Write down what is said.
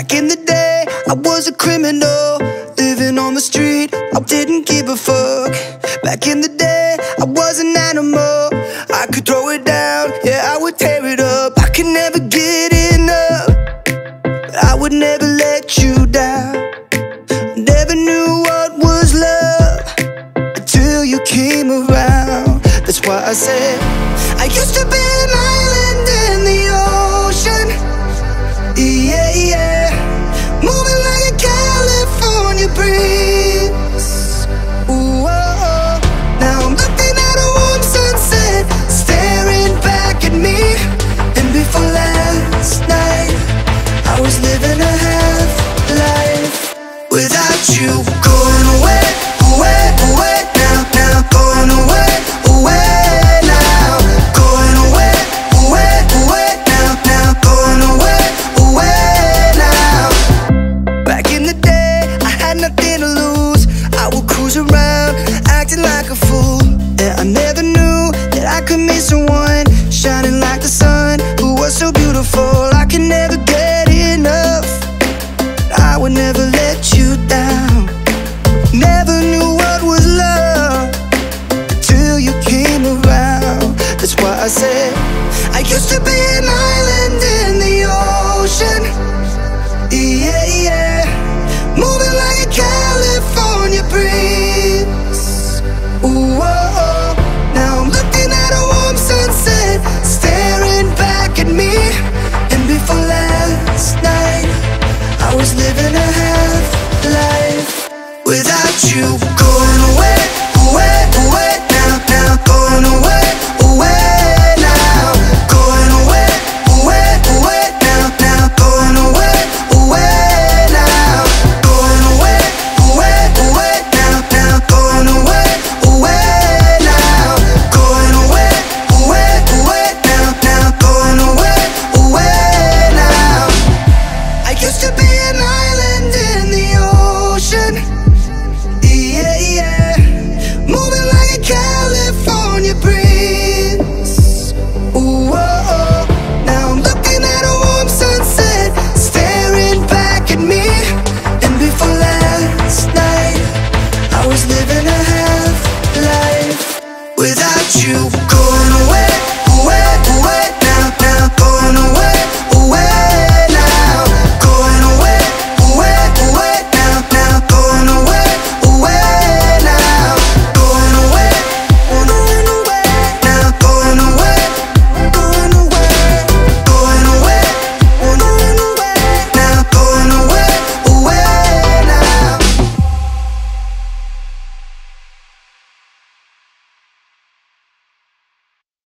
Back in the day, I was a criminal Living on the street, I didn't give a fuck. Back in the day, I was an animal I could throw it down, yeah, I would tear it up. I could never get enough I would never let you down. Never knew what was love Until you came around. That's why I said I used to be my who's around acting like a fool. Yeah, I never knew that I could miss someone Shining like the sun, who was so beautiful. I can never get enough. I would never let you down. Never knew what was love Till you came around. That's why I said I used to be was living a half life without you. you